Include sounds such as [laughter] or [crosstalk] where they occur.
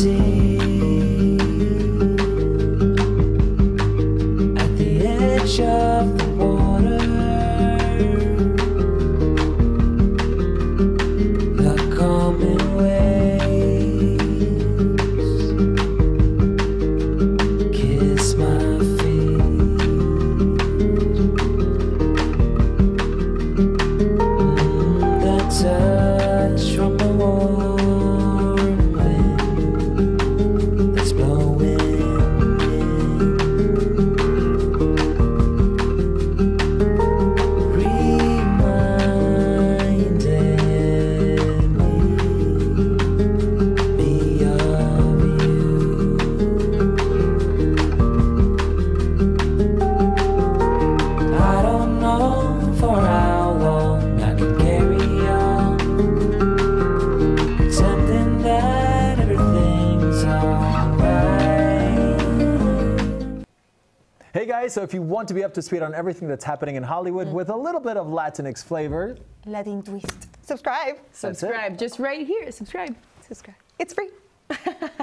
at the edge of the water. Hey guys, so if you want to be up to speed on everything that's happening in Hollywood mm. with a little bit of Latinx flavor, Latin twist. Subscribe. That's it. Subscribe. Just right here. Subscribe. Subscribe. It's free. [laughs]